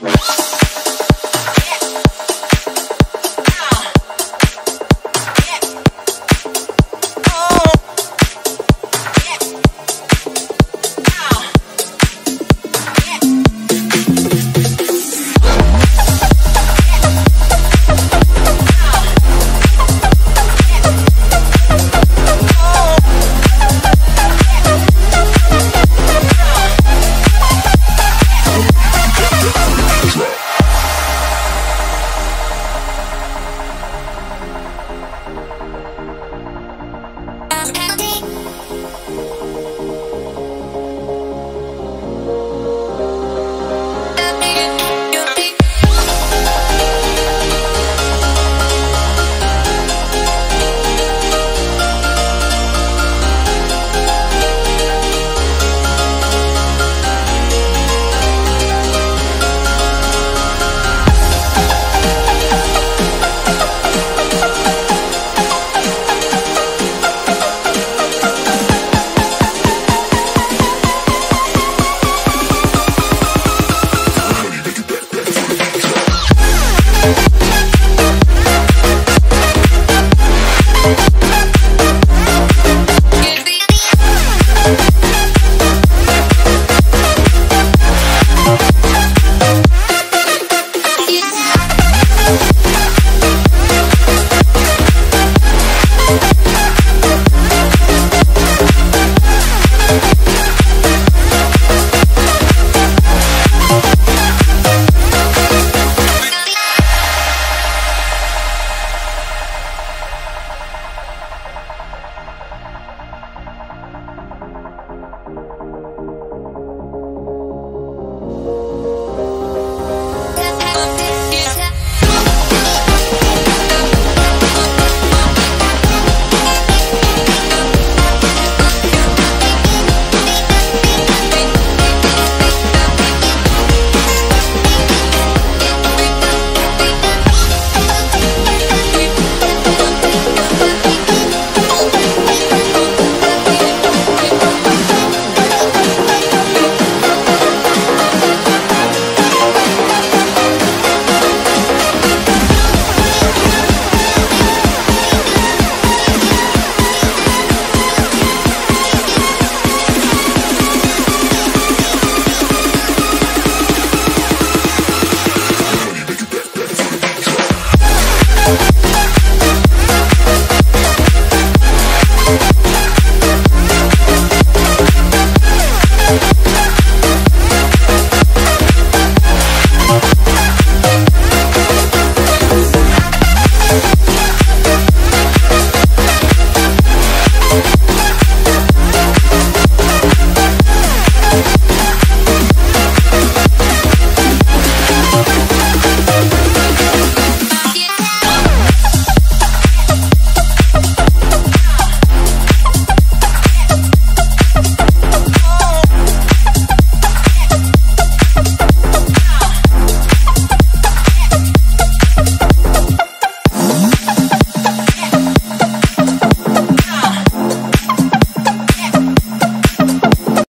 Bye. Thank